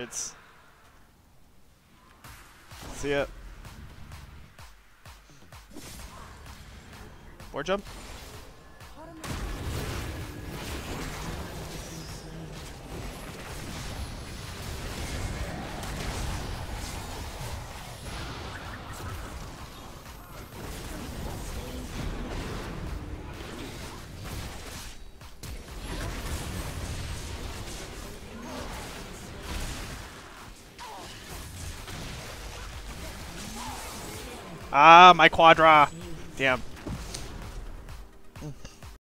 It's. See ya. Board jump. Ah, my Quadra! Damn.